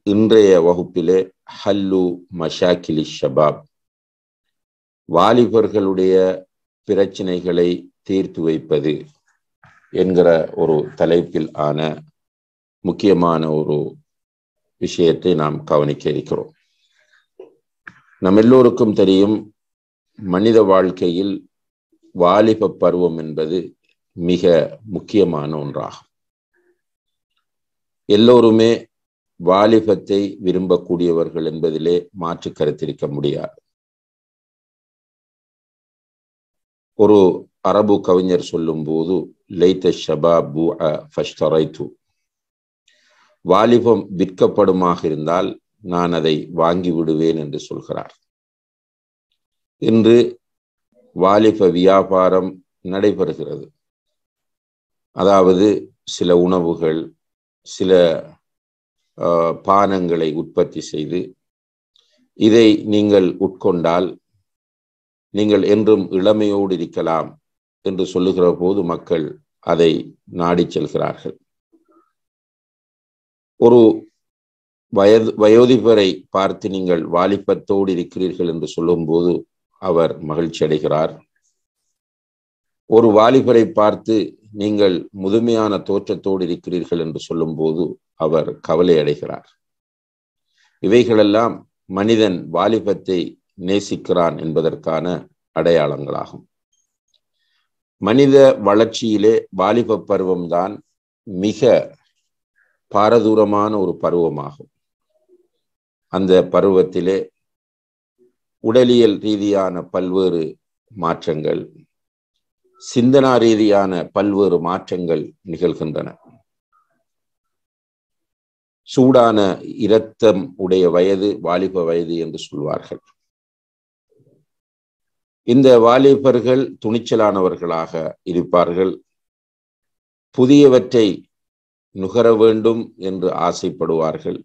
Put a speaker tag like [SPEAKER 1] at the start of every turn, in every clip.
[SPEAKER 1] இன்றைய வகுப்பிலே ஹல்லு மஷாக்கிலி ஷபாப். வாலிபர்களுடைய பிரச்சனைகளை தீர்த்து வைப்பது என்கிற ஒரு தலைப்பில் ஆன முக்கியமான ஒரு விஷயத்தை நாம் கவனிக்க இருக்கிறோம். நம் எல்லோருக்கும் தெரியும் மனித வாழ்க்கையில் வாலிப பருவம் என்பது மிக முக்கியமான ஒன்றாகும். எல்லோருமே வாலிபத்தை விரும்பக்கூடியவர்கள் என்பதிலே மாற்று கருத்திருக்க முடியாது. ஒரு அரபு கவிஞர் சொல்லும் போது லைத்த ஷபாபு ஃபஷ்டரைத்து வாலிபம் விற்கப்படுமாக இருந்தால் நான் அதை வாங்கி விடுவேன் என்று சொல்கிறார். இன்று வாலிப வியாபாரம் நடைபெறுகிறது. அதாவது சில உணவுகள் சில பானங்களை உற்பத்தி செய்து இதை நீங்கள் உட்கொண்டால் நீங்கள் என்றும் இளமையோடு இருக்கலாம் என்று சொல்லுகிற போது மக்கள் அதை நாடி செல்கிறார்கள். ஒரு வயது வயோதிபரை பார்த்து நீங்கள் வாலிபத்தோடு இருக்கிறீர்கள் என்று சொல்லும்போது அவர் மகிழ்ச்சி அடைகிறார். ஒரு வாலிபரை பார்த்து நீங்கள் முதுமையான தோற்றத்தோடு இருக்கிறீர்கள் என்று சொல்லும்போது அவர் கவலை அடைகிறார். இவைகளெல்லாம் மனிதன் வாலிபத்தை நேசிக்கிறான் என்பதற்கான அடையாளங்களாகும். மனித வளர்ச்சியிலே வாலிப பருவம்தான் மிக பாரதூரமான ஒரு பருவமாகும். அந்த பருவத்திலே உடலியல் ரீதியான பல்வேறு மாற்றங்கள் சிந்தனா ரீதியான பல்வேறு மாற்றங்கள் நிகழ்கின்றன. சூடான இரத்தம் உடைய வயது வாலிப வயது என்று சொல்வார்கள். இந்த வாலிபர்கள் துணிச்சலானவர்களாக இருப்பார்கள். புதியவற்றை நுகர வேண்டும் என்று ஆசைப்படுவார்கள்.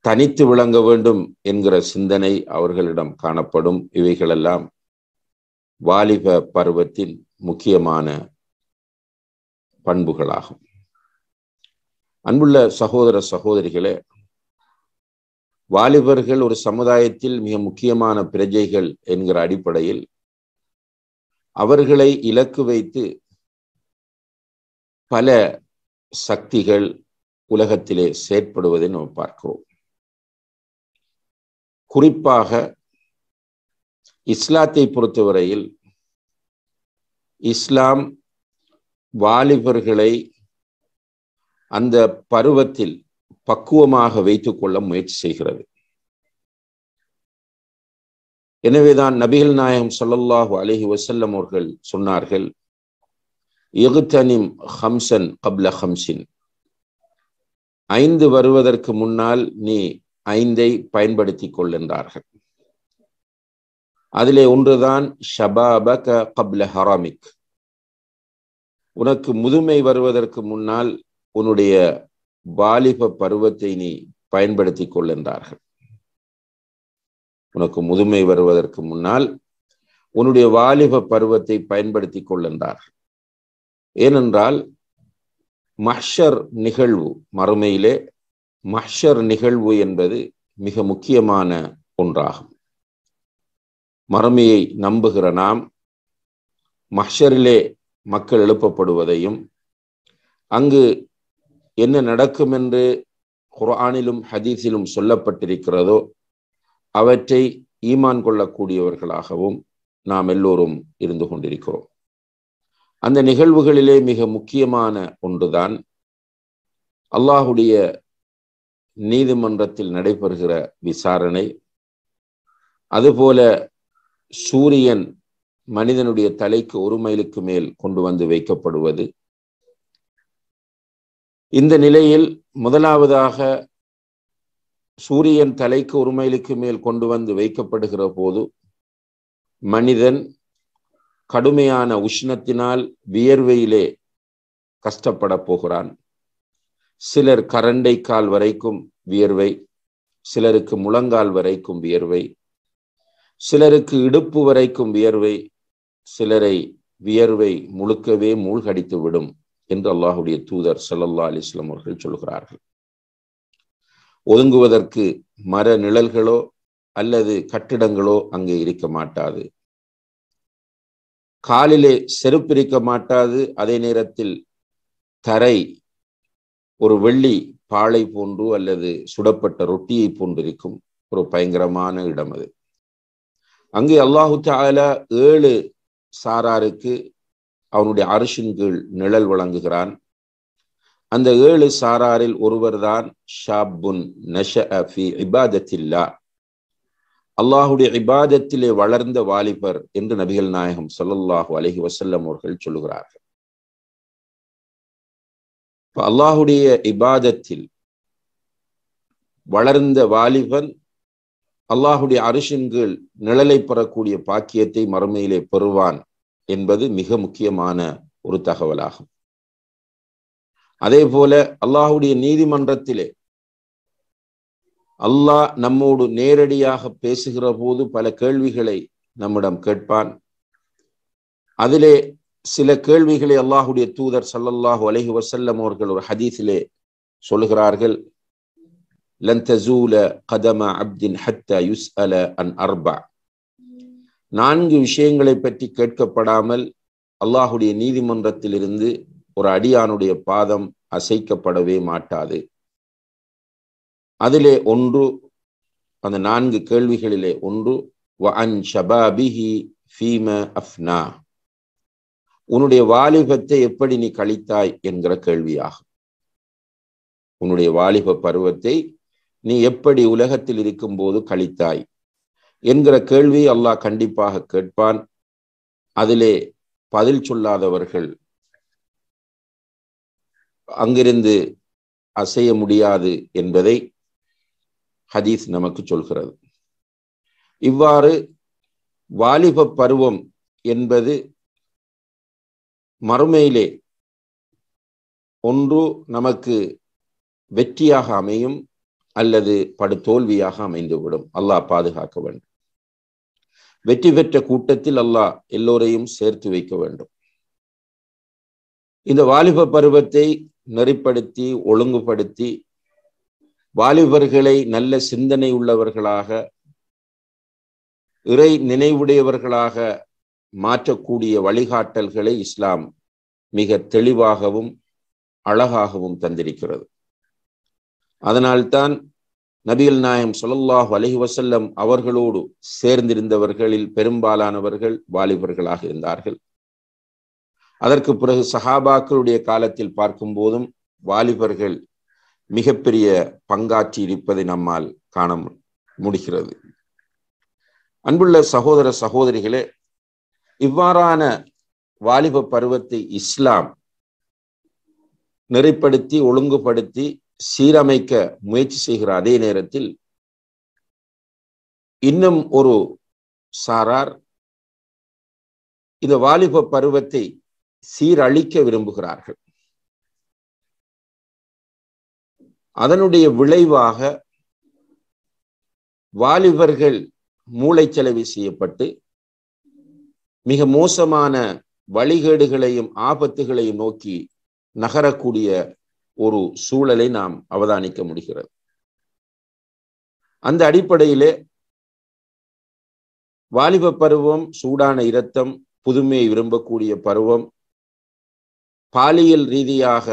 [SPEAKER 1] தனித்து விளங்க வேண்டும் என்கிற சிந்தனை அவர்களிடம் காணப்படும். இவைகளெல்லாம் வாலிப பருவத்தின் முக்கியமான பண்புகளாகும். அன்புள்ள சகோதர சகோதரிகளே வாலிபர்கள் ஒரு சமுதாயத்தில் மிக முக்கியமான பிரஜைகள் என்கிற அடிப்படையில் அவர்களை இலக்கு வைத்து பல சக்திகள் உலகத்திலே செயற்படுவதை நாம் பார்க்கிறோம். குறிப்பாக இஸ்லாத்தை பொறுத்தவரையில் இஸ்லாம் வாலிபர்களை அந்த பருவத்தில் பக்குவமாக வைத்துக் கொள்ள முயற்சி செய்கிறது. எனவேதான் நபிகள் நாயகம் சொல்லல்லாஹு அலஹி வசல்லம் அவர்கள் சொன்னார்கள் எகுத்தனிம் ஹம்சன் கப்ல ஹம்சின் ஐந்து வருவதற்கு முன்னால் நீ ஐந்தை பயன்படுத்திக் கொள்கின்றார்கள் அதிலே ஒன்றுதான் ஷபாபக கப்ல ஹராமிக். உனக்கு முதுமை வருவதற்கு முன்னால் உன்னுடைய வாலிப பருவத்தை நீ பயன்படுத்தி கொள்கின்றார்கள் உனக்கு முதுமை வருவதற்கு முன்னால் உன்னுடைய வாலிப பருவத்தை பயன்படுத்தி கொள்கின்றார்கள் ஏனென்றால் மஹ்ஷர் நிகழ்வு மறுமையிலே மஹ்ஷர் நிகழ்வு என்பது மிக முக்கியமான ஒன்றாகும். மறுமையை நம்புகிற நாம் மஹ்ஷரிலே மக்கள் எழுப்பப்படுவதையும் அங்கு என்ன நடக்கும் என்று குரானிலும் ஹதீஸிலும் சொல்லப்பட்டிருக்கிறதோ அவற்றை ஈமான் கொள்ளக்கூடியவர்களாகவும் நாம் எல்லோரும் இருந்து கொண்டிருக்கிறோம். அந்த நிகழ்வுகளிலே மிக முக்கியமான ஒன்றுதான் அல்லாஹுடைய நீதிமன்றத்தில் நடைபெறுகிற விசாரணை. அதுபோல சூரியன் மனிதனுடைய தலைக்கு ஒரு மைலுக்கு மேல் கொண்டு வந்து வைக்கப்படுவது. இந்த நிலையில் முதலாவதாக சூரியன் தலைக்கு ஒரு மைலுக்கு மேல் கொண்டு வந்து வைக்கப்படுகிற போது மனிதன் கடுமையான உஷ்ணத்தினால் வியர்வையிலே கஷ்டப்பட போகிறான். சிலர் கரண்டை கால் வரைக்கும் வியர்வை சிலருக்கு முழங்கால் வரைக்கும் வியர்வை சிலருக்கு இடுப்பு வரைக்கும் வியர்வை சிலரை வியர்வை முழுக்கவே மூழ்கடித்து விடும் என்று அல்லாஹுடைய தூதர் சல்லல்லா அலிஸ்லாம் அவர்கள் சொல்கிறார்கள் ஒதுங்குவதற்கு மர நிழல்களோ அல்லது கட்டிடங்களோ அங்கே இருக்க மாட்டாது. காலிலே செருப்பிருக்க மாட்டாது. அதே நேரத்தில் தரை ஒரு வெள்ளி பாலை போன்று அல்லது சுடப்பட்ட ரொட்டியை போன்றிருக்கும் ஒரு பயங்கரமான இடம் அது. அங்கே அல்லாஹு தாலா ஏழு சாராருக்கு அவனுடைய அரசின் கீழ் நிழல் வழங்குகிறான் அந்த ஏழு சாராரில் ஒருவர்தான் ஷாபுன் நஷ இபாதத்தில்லா. அல்லாஹுடைய இபாதத்திலே வளர்ந்த வாலிபர் என்று நபிகள் நாயகம் சொல்லல்லாஹு அலஹி வசல்லம் அவர்கள் சொல்லுகிறார்கள். அல்லாஹுடைய இபாதத்தில் வளர்ந்த வாலிபன் அல்லாஹுடைய அரிசின் கீழ் நிழலை பெறக்கூடிய பாக்கியத்தை மறுமையிலே பெறுவான் என்பது மிக முக்கியமான ஒரு தகவலாகும். அதே போல அல்லாஹுடைய நீதிமன்றத்திலே அல்லாஹ் நம்மோடு நேரடியாக பேசுகிற போது பல கேள்விகளை நம்மிடம் கேட்பான். அதிலே சில கேள்விகளை அல்லாஹுடைய தூதர் சல்லல்லாஹு அலஹி வசல்லம் அவர்கள் ஒரு ஹதீஸிலே சொல்லுகிறார்கள். லன் தசூல கதம அப்தின் ஹத்த யுஸ் அல அன் அர்பா. நான்கு விஷயங்களை பற்றி கேட்கப்படாமல் அல்லாஹுடைய நீதிமன்றத்திலிருந்து ஒரு அடியானுடைய பாதம் அசைக்கப்படவே மாட்டாது. அதிலே ஒன்று அந்த நான்கு கேள்விகளிலே ஒன்று வ அன் ஷபாபிஹி ஃபீம அஃப்னா. உன்னுடைய வாலிபத்தை எப்படி நீ கழித்தாய் என்கிற கேள்வியாகும். உன்னுடைய வாலிப பருவத்தை நீ எப்படி உலகத்தில் இருக்கும் போது கழித்தாய்? என்கிற கேள்வி அல்லாஹ் கண்டிப்பாக கேட்பான். அதிலே பதில் சொல்லாதவர்கள் அங்கிருந்து அசைய முடியாது என்பதை ஹதீஸ் நமக்கு சொல்கிறது. இவ்வாறு வாலிப பருவம் என்பது மறுமையிலே ஒன்று நமக்கு வெற்றியாக அமையும் அல்லது படு தோல்வியாக அமைந்துவிடும். அல்லாஹ் பாதுகாக்க வேண்டும். வெற்றி பெற்ற கூட்டத்தில் அல்லாஹ் எல்லோரையும் சேர்த்து வைக்க வேண்டும். இந்த வாலிப பருவத்தை நெறிப்படுத்தி ஒழுங்குபடுத்தி வாலிபர்களை நல்ல சிந்தனை உள்ளவர்களாக இறை நினைவுடையவர்களாக மாற்றக்கூடிய வழிகாட்டல்களை இஸ்லாம் மிக தெளிவாகவும் அழகாகவும் தந்திருக்கிறது. அதனால்தான் நபிகள் நாயம் சொல்லல்லாஹு அலஹி வசல்லம் அவர்களோடு சேர்ந்திருந்தவர்களில் பெரும்பாலானவர்கள் வாலிபர்களாக இருந்தார்கள். அதற்கு பிறகு சஹாபாக்களுடைய காலத்தில் பார்க்கும் போதும் வாலிபர்கள் மிகப்பெரிய பங்காற்றி இருப்பதை நம்மால் காண முடிகிறது. அன்புள்ள சகோதர சகோதரிகளே இவ்வாறான வாலிப பருவத்தை இஸ்லாம் நெறிப்படுத்தி ஒழுங்குபடுத்தி சீரமைக்க முயற்சி செய்கிற அதே நேரத்தில் இன்னும் ஒரு சாரார் இந்த வாலிப பருவத்தை சீரழிக்க விரும்புகிறார்கள். அதனுடைய விளைவாக வாலிபர்கள் மூளைச்சலவை செய்யப்பட்டு மிக மோசமான வழிகேடுகளையும் ஆபத்துகளையும் நோக்கி நகரக்கூடிய ஒரு சூழலை நாம் அவதானிக்க முடிகிறது. அந்த அடிப்படையிலே வாலிப பருவம் சூடான இரத்தம் புதுமையை விரும்பக்கூடிய பருவம் பாலியல் ரீதியாக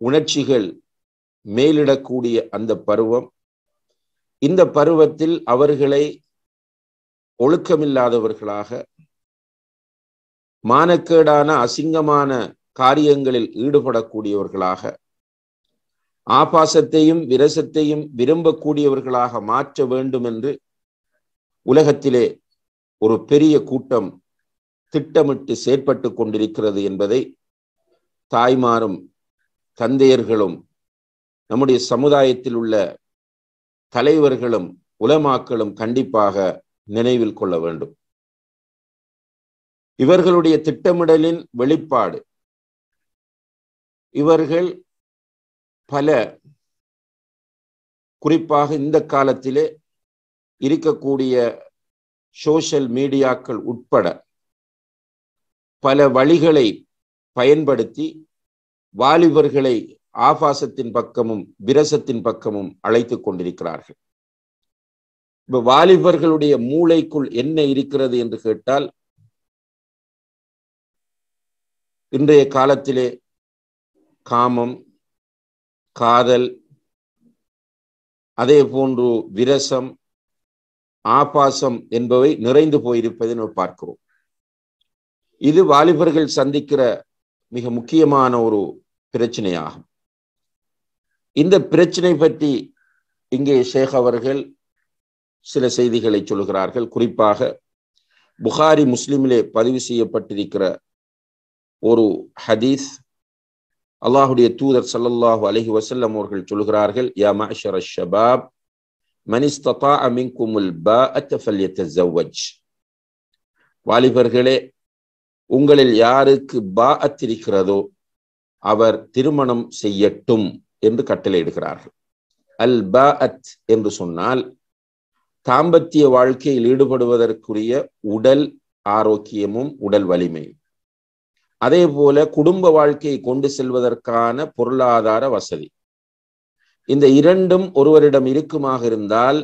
[SPEAKER 1] உணர்ச்சிகள் மேலிடக்கூடிய அந்த பருவம் இந்த பருவத்தில் அவர்களை ஒழுக்கமில்லாதவர்களாக மானக்கேடான அசிங்கமான காரியங்களில் ஈடுபடக்கூடியவர்களாக ஆபாசத்தையும் விரசத்தையும் விரும்பக்கூடியவர்களாக மாற்ற வேண்டும் என்று உலகத்திலே ஒரு பெரிய கூட்டம் திட்டமிட்டு செயற்பட்டு கொண்டிருக்கிறது என்பதை தாய்மாரும் தந்தையர்களும் நம்முடைய சமுதாயத்தில் உள்ள தலைவர்களும் உலமாக்களும் கண்டிப்பாக நினைவில் கொள்ள வேண்டும். இவர்களுடைய திட்டமிடலின் வெளிப்பாடு இவர்கள் பல குறிப்பாக இந்த காலத்திலே இருக்கக்கூடிய சோஷியல் மீடியாக்கள் உட்பட பல வழிகளை பயன்படுத்தி வாலிபர்களை ஆபாசத்தின் பக்கமும் விரசத்தின் பக்கமும் அழைத்துக் கொண்டிருக்கிறார்கள். இப்ப வாலிபர்களுடைய மூளைக்குள் என்ன இருக்கிறது என்று கேட்டால் இன்றைய காலத்திலே காமம் காதல் அதே போன்று விரசம் ஆபாசம் என்பவை நிறைந்து போயிருப்பதை நாம் பார்க்கிறோம். இது வாலிபர்கள் சந்திக்கிற மிக முக்கியமான ஒரு பிரச்சனையாகும். இந்த பிரச்சனை பற்றி இங்கே ஷேக் அவர்கள் சில செய்திகளை சொல்கிறார்கள் குறிப்பாக புகாரி முஸ்லிமிலே பதிவு செய்யப்பட்டிருக்கிற ஒரு ஹதீஸ் அல்லாஹுடைய தூதர் சல்லல்லாஹு அலஹி வசல்லம் அவர்கள் சொல்கிறார்கள் யா மஷர் ஷபாப் மனிஸ்தா மின்குமுல் பாஅத்த வாலிபர்களே உங்களில் யாருக்கு பா இருக்கிறதோ அவர் திருமணம் செய்யட்டும் என்று கட்டளையிடுகிறார்கள். அல் பாஅத் என்று சொன்னால் தாம்பத்திய வாழ்க்கையில் ஈடுபடுவதற்குரிய உடல் ஆரோக்கியமும் உடல் வலிமையும். அதே போல குடும்ப வாழ்க்கையை கொண்டு செல்வதற்கான பொருளாதார வசதி. இந்த இரண்டும் ஒருவரிடம் இருக்குமாக இருந்தால்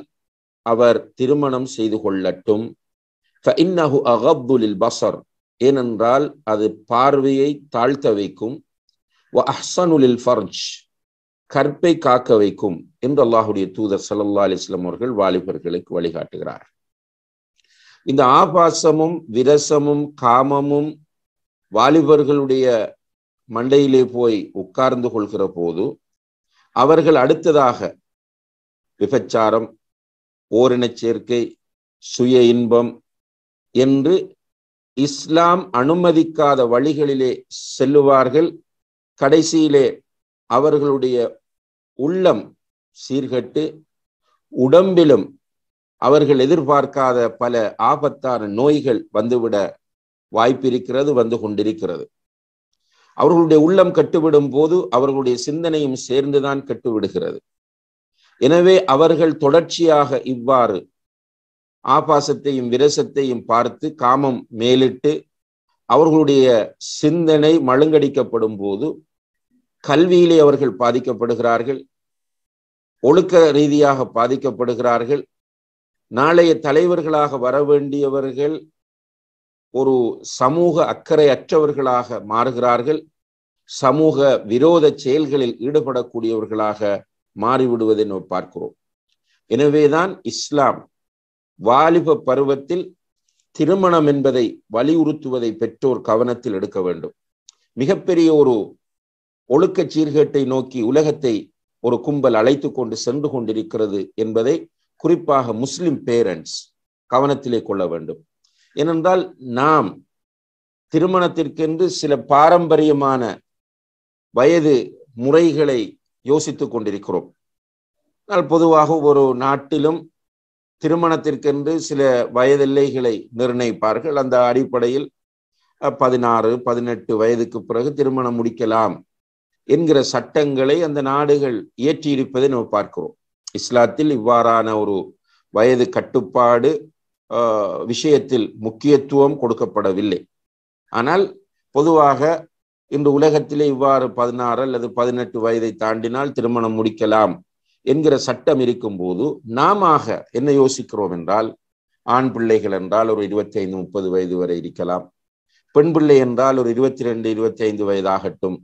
[SPEAKER 1] அவர் திருமணம் செய்து கொள்ளட்டும். பசர் ஏனென்றால் அது பார்வையை தாழ்த்த வைக்கும். அஹ்சனுலில் ஃபர்ஜ் கற்பை காக்க வைக்கும் என்று அல்லாஹுடைய தூதர் சல்லா அலிஸ்லாம் அவர்கள் வாலிபர்களுக்கு வழிகாட்டுகிறார். இந்த ஆபாசமும் விரசமும் காமமும் வாலிபர்களுடைய மண்டையிலே போய் உட்கார்ந்து கொள்கிற போது அவர்கள் அடுத்ததாக விபச்சாரம் ஓரினச் சேர்க்கை சுய இன்பம் என்று இஸ்லாம் அனுமதிக்காத வழிகளிலே செல்லுவார்கள். கடைசியிலே அவர்களுடைய உள்ளம் சீர்கட்டு உடம்பிலும் அவர்கள் எதிர்பார்க்காத பல ஆபத்தான நோய்கள் வந்துவிட வாய்ப்பிருக்கிறது வந்து கொண்டிருக்கிறது. அவர்களுடைய உள்ளம் கட்டுவிடும் போது அவர்களுடைய சிந்தனையும் சேர்ந்துதான் கட்டுவிடுகிறது. எனவே அவர்கள் தொடர்ச்சியாக இவ்வாறு ஆபாசத்தையும் விரசத்தையும் பார்த்து காமம் மேலிட்டு அவர்களுடைய சிந்தனை மழுங்கடிக்கப்படும் போது கல்வியிலே அவர்கள் பாதிக்கப்படுகிறார்கள். ஒழுக்க ரீதியாக பாதிக்கப்படுகிறார்கள். நாளைய தலைவர்களாக வர வேண்டியவர்கள் ஒரு சமூக அக்கறையற்றவர்களாக மாறுகிறார்கள். சமூக விரோத செயல்களில் ஈடுபடக்கூடியவர்களாக மாறிவிடுவதை நாம் பார்க்கிறோம். எனவேதான் இஸ்லாம் வாலிப பருவத்தில் திருமணம் என்பதை வலியுறுத்துவதை பெற்றோர் கவனத்தில் எடுக்க வேண்டும். மிகப்பெரிய ஒரு ஒழுக்க சீர்கேட்டை நோக்கி உலகத்தை ஒரு கும்பல் அழைத்து கொண்டு சென்று கொண்டிருக்கிறது என்பதை குறிப்பாக முஸ்லிம் பேரண்ட்ஸ் கவனத்திலே கொள்ள வேண்டும். ஏனென்றால் நாம் திருமணத்திற்கென்று சில பாரம்பரியமான வயது முறைகளை யோசித்துக் கொண்டிருக்கிறோம். ஆனால் பொதுவாக ஒரு நாட்டிலும் திருமணத்திற்கென்று சில வயதெல்லைகளை நிர்ணயிப்பார்கள். அந்த அடிப்படையில் பதினாறு பதினெட்டு வயதுக்கு பிறகு திருமணம் முடிக்கலாம் என்கிற சட்டங்களை அந்த நாடுகள் இயற்றியிருப்பதை நம்ம பார்க்கிறோம். இஸ்லாத்தில் இவ்வாறான ஒரு வயது கட்டுப்பாடு விஷயத்தில் முக்கியத்துவம் கொடுக்கப்படவில்லை. ஆனால் பொதுவாக இன்று உலகத்திலே இவ்வாறு பதினாறு அல்லது பதினெட்டு வயதை தாண்டினால் திருமணம் முடிக்கலாம் என்கிற சட்டம் இருக்கும்போது நாம என்ன யோசிக்கிறோம் என்றால் ஆண் பிள்ளைகள் என்றால் ஒரு இருபத்தி ஐந்து முப்பது வயது வரை இருக்கலாம். பெண் பிள்ளை என்றால் ஒரு இருபத்தி ரெண்டு இருபத்தி ஐந்து வயதாகட்டும்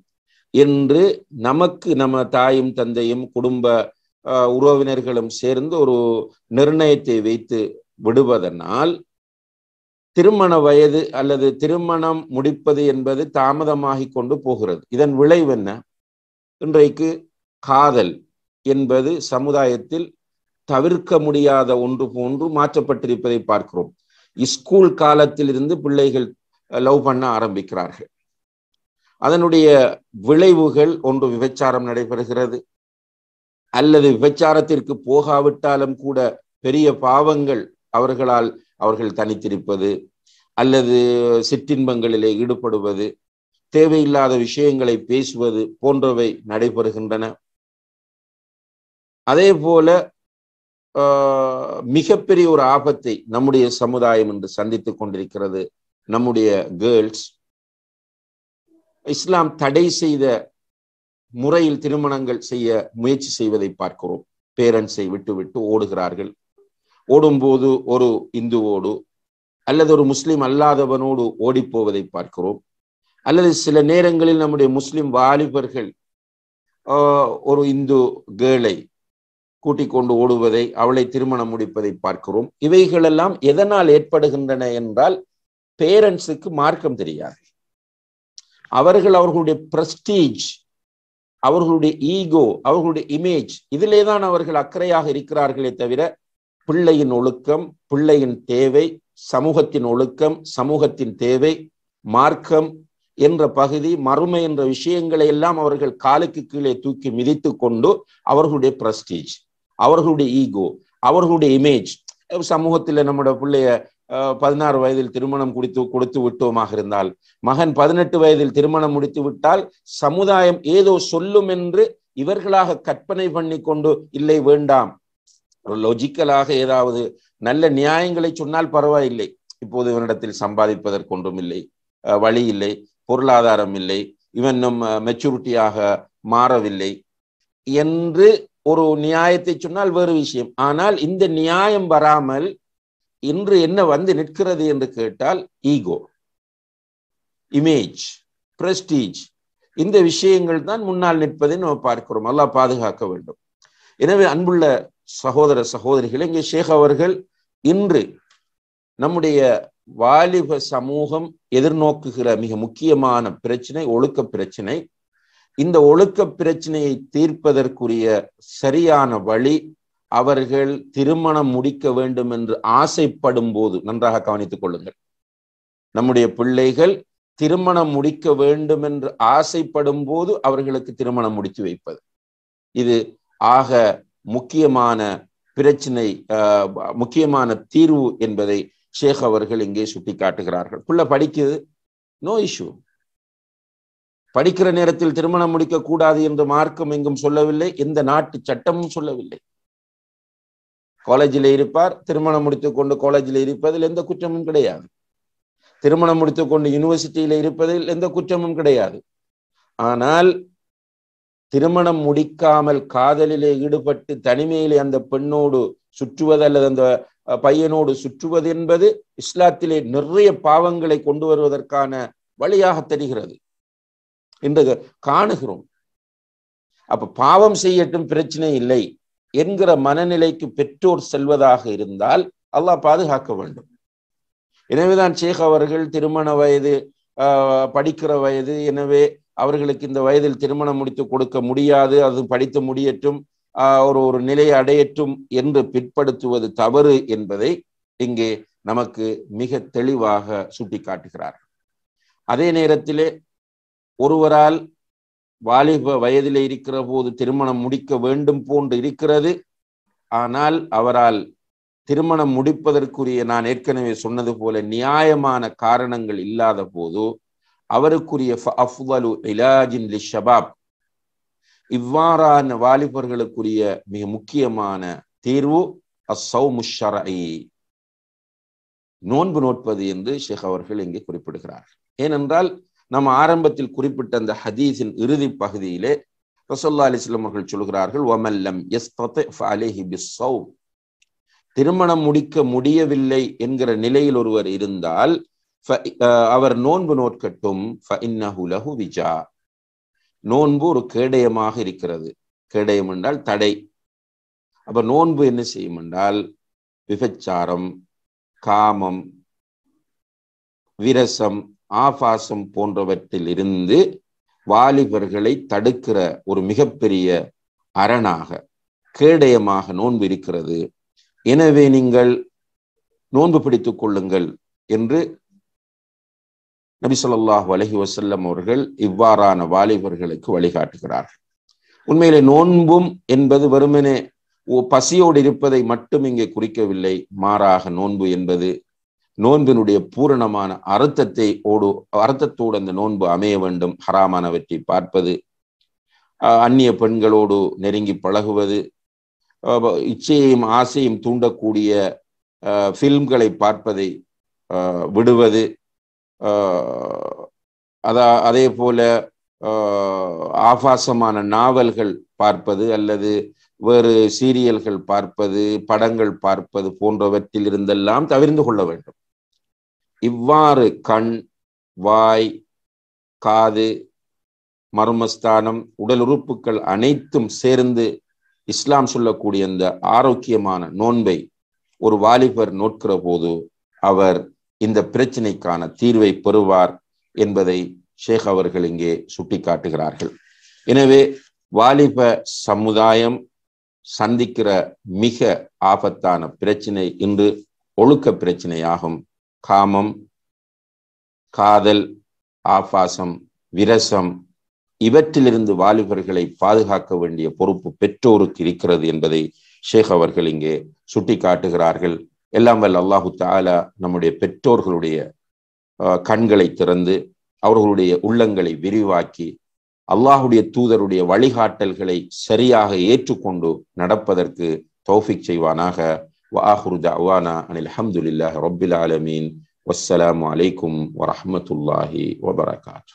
[SPEAKER 1] என்று நமக்கு நம்ம தாயும் தந்தையும் குடும்ப உறவினர்களும் சேர்ந்து ஒரு நிர்ணயத்தை வைத்து விடுவதனால் திருமண வயது அல்லது திருமணம் முடிப்பது என்பது தாமதமாகி கொண்டு போகிறது. இதன் விளைவு என்ன? இன்றைக்கு காதல் என்பது சமுதாயத்தில் தவிர்க்க முடியாத ஒன்று போன்று மாற்றப்பட்டிருப்பதை பார்க்கிறோம். ஸ்கூல் காலத்தில் இருந்து பிள்ளைகள் லவ் பண்ண ஆரம்பிக்கிறார்கள். அதனுடைய விளைவுகள் ஒன்று விபச்சாரம் நடைபெறுகிறது. அல்லது விபச்சாரத்திற்கு போகாவிட்டாலும் கூட பெரிய பாவங்கள் அவர்களால் அவர்கள் தனித்திருப்பது அல்லது சிற்றின்பங்களிலே ஈடுபடுவது தேவையில்லாத விஷயங்களை பேசுவது போன்றவை நடைபெறுகின்றன. அதே போல மிகப்பெரிய ஒரு ஆபத்தை நம்முடைய சமுதாயம் என்று சந்தித்துக் கொண்டிருக்கிறது. நம்முடைய கேர்ள்ஸ். இஸ்லாம் தடை செய்த முறையில் திருமணங்கள் செய்ய முயற்சி செய்வதை பார்க்கிறோம். பேரண்ட்ஸை விட்டுவிட்டு ஓடுகிறார்கள். ஓடும்போது ஒரு இந்துவோடு அல்லது ஒரு முஸ்லிம் அல்லாதவனோடு ஓடிப்போவதை பார்க்கிறோம். அல்லது சில நேரங்களில் நம்முடைய முஸ்லிம் வாலிபர்கள் ஒரு இந்து கேர்ளை கூட்டிக் கொண்டு ஓடுவதை அவளை திருமணம் முடிப்பதை பார்க்கிறோம். இவைகளெல்லாம் எதனால் ஏற்படுகின்றன என்றால் பேரண்ட்ஸுக்கு மார்க்கம் தெரியாது. அவர்கள் அவர்களுடைய பிரஸ்டீஜ் அவர்களுடைய ஈகோ அவர்களுடைய இமேஜ் இதிலே தான் அவர்கள் அக்கறையாக இருக்கிறார்களே தவிர பிள்ளையின் ஒழுக்கம் பிள்ளையின் தேவை சமூகத்தின் ஒழுக்கம் சமூகத்தின் தேவை மார்க்கம் என்ற பகுதி மறுமை என்ற விஷயங்களை எல்லாம் அவர்கள் காலுக்கு கீழே தூக்கி மிதித்து கொண்டு அவர்களுடைய பிரஸ்டீஜ் அவர்களுடைய ஈகோ அவர்களுடைய இமேஜ் சமூகத்தில் நம்முடைய பிள்ளைய பதினாறு வயதில் திருமணம் குடித்து கொடுத்து விட்டோமாக இருந்தால் மகன் பதினெட்டு வயதில் திருமணம் முடித்து விட்டால் சமுதாயம் ஏதோ சொல்லும் என்று இவர்களாக கற்பனை பண்ணி கொண்டு இல்லை வேண்டாம் ஒரு லொஜிக்கலாக ஏதாவது நல்ல நியாயங்களை சொன்னால் பரவாயில்லை. இப்போது இவனிடத்தில் சம்பாதிப்பதற்கு ஒன்றும் இல்லை. வழி இல்லை. பொருளாதாரம் இல்லை. இவன் மெச்சூரிட்டியாக மாறவில்லை என்று ஒரு நியாயத்தை சொன்னால் வேறு விஷயம். ஆனால் இந்த நியாயம் வராமல் இன்று என்ன வந்து நிற்கிறது என்று கேட்டால் ஈகோ இமேஜ் பிரஸ்டீஜ் இந்த விஷயங்கள் தான் முன்னால் நிற்பதை நம்ம பார்க்கிறோம். அல்லாஹ் பாதுகாக்க வேண்டும். எனவே அன்புள்ள சகோதர சகோதரிகள் இங்கே ஷேக் அவர்கள் இன்று நம்முடைய வாலிப சமூகம் எதிர்நோக்குகிற மிக முக்கியமான பிரச்சனை ஒழுக்க பிரச்சனை. இந்த ஒழுக்க பிரச்சனையை தீர்ப்பதற்குரிய சரியான வழி அவர்கள் திருமணம் முடிக்க வேண்டும் என்று ஆசைப்படும் போது நன்றாக கவனித்துக் கொள்ளுங்கள். நம்முடைய பிள்ளைகள் திருமணம் முடிக்க வேண்டும் என்று ஆசைப்படும் போது அவர்களுக்கு திருமணம் முடித்து வைப்பது. இது ஆக முக்கியமான பிரச்சனை முக்கியமான தீர்வு என்பதை ஷேக் அவர்கள் இங்கே சுட்டி காட்டுகிறார்கள் புள்ள படிக்குது? நோ இஷ்யூ படிக்கிற நேரத்தில் திருமணம் முடிக்க கூடாது என்று மார்க்கம் எங்கும் சொல்லவில்லை எந்த நாட்டு சட்டமும் சொல்லவில்லை. காலேஜில் இருப்பார் திருமணம் முடித்துக் கொண்டு காலேஜில் இருப்பதில் எந்த குற்றமும் கிடையாது. திருமணம் முடித்துக் கொண்டு யூனிவர்சிட்டியில் இருப்பதில் எந்த குற்றமும் கிடையாது. ஆனால் திருமணம் முடிக்காமல் காதலிலே ஈடுபட்டு தனிமையிலே அந்த பெண்ணோடு சுற்றுவது அல்லது அந்த பையனோடு சுற்றுவது என்பது இஸ்லாத்திலே நிறைய பாவங்களை கொண்டு வருவதற்கான வழியாக தெரிகிறது. என்று காணுகிறோம். அப்ப பாவம் செய்யட்டும் பிரச்சனை இல்லை என்கிற மனநிலைக்கு பெற்றோர் செல்வதாக இருந்தால் அல்லாஹ் பாதுகாக்க வேண்டும். எனவேதான் ஷேக் அவர்கள் திருமண வயது படிக்கிற வயது எனவே அவர்களுக்கு இந்த வயதில் திருமணம் முடித்து கொடுக்க முடியாது அது படித்து முடியட்டும் ஒரு ஒரு நிலை அடையட்டும் என்று பிற்படுத்துவது தவறு என்பதை இங்கே நமக்கு மிக தெளிவாக சுட்டி காட்டுகிறார் அதே நேரத்திலே ஒருவரால் வாலிப வயதிலே இருக்கிற போது திருமணம் முடிக்க வேண்டும் போன்று இருக்கிறது. ஆனால் அவரால் திருமணம் முடிப்பதற்குரிய நான் ஏற்கனவே சொன்னது போல நியாயமான காரணங்கள் இல்லாத போது அவருக்குரிய அஃபலு இலாஜின் ஷபாப் இவ்வாறான வாலிபர்களுக்குரிய மிக முக்கியமான தீர்வு அசௌமுஷரை நோன்பு நோட்பது என்று ஷேக் அவர்கள் இங்கே குறிப்பிடுகிறார். ஏனென்றால் நம்ம ஆரம்பத்தில் குறிப்பிட்ட அந்த ஹதீஸின் இறுதி பகுதியிலே ரசோல்லா அலிஸ்லாம் அவர்கள் சொல்கிறார்கள் ஒமல்லம் எஸ் திருமணம் முடிக்க முடியவில்லை என்கிற நிலையில் ஒருவர் இருந்தால் அவர் நோன்பு நோட்கட்டும் விஜா. நோன்பு ஒரு கேடயமாக இருக்கிறது. கேடயம் என்றால் தடை. அப்ப நோன்பு என்ன செய்யும் என்றால் விபச்சாரம் காமம் விரசம் ஆபாசம் போன்றவற்றில் இருந்து வாலிபர்களை தடுக்கிற ஒரு மிகப்பெரிய அரணாக கேடயமாக நோன்பு இருக்கிறது. எனவே நீங்கள் நோன்பு பிடித்துக் கொள்ளுங்கள் என்று நபி சொல்லாஹ் அலஹி வசல்லம் அவர்கள் இவ்வாறான வாலிபர்களுக்கு வழிகாட்டுகிறார்கள். உண்மையிலே நோன்பும் என்பது வெறுமனே பசியோடு இருப்பதை மட்டும் இங்கே குறிக்கவில்லை. மாறாக நோன்பு என்பது நோன்பினுடைய பூரணமான அர்த்தத்தை ஓடு அர்த்தத்தோடு அந்த நோன்பு அமைய வேண்டும் ஹராமானவற்றை பார்ப்பது அந்நிய பெண்களோடு நெருங்கி பழகுவது இச்சையையும் ஆசையும் தூண்டக்கூடிய ஃபில்ம்களை பார்ப்பதை விடுவது அதா அதே போல ஆபாசமான நாவல்கள் பார்ப்பது அல்லது வேறு சீரியல்கள் பார்ப்பது படங்கள் பார்ப்பது போன்றவற்றில் இருந்தெல்லாம் தவிர்ந்து கொள்ள வேண்டும். இவ்வாறு கண் வாய் காது மர்மஸ்தானம் உடல் உறுப்புகள் அனைத்தும் சேர்ந்து இஸ்லாம் சொல்லக்கூடிய அந்த ஆரோக்கியமான நோன்பை ஒரு வாலிபர் நோட்கிற போது அவர் இந்த பிரச்சனைக்கான தீர்வை பெறுவார் என்பதை ஷேக் அவர்கள் இங்கே சுட்டிக்காட்டுகிறார்கள். எனவே வாலிப சமுதாயம் சந்திக்கிற மிக ஆபத்தான பிரச்சனை இன்று ஒழுக்க பிரச்சனையாகும். காமம் காதல் ஆபாசம் விரசம் இவற்றிலிருந்து வாலிபர்களை பாதுகாக்க வேண்டிய பொறுப்பு பெற்றோருக்கு இருக்கிறது என்பதை ஷேக் அவர்கள் இங்கே சுட்டிக்காட்டுகிறார்கள். எல்லாம் வல்ல அல்லாஹு தாலா நம்முடைய பெற்றோர்களுடைய கண்களை திறந்து அவர்களுடைய உள்ளங்களை விரிவாக்கி அல்லாஹுடைய தூதருடைய வழிகாட்டல்களை சரியாக ஏற்றுக்கொண்டு நடப்பதற்கு தௌஃபிக் செய்வானாக. வாஹுரு தவானா அனில் அஹமதுல்லாஹ் ரபில் ஆலமீன். வஸ்ஸலாமு அலைக்கும் வரமத்துல்லாஹி வபரகாத்து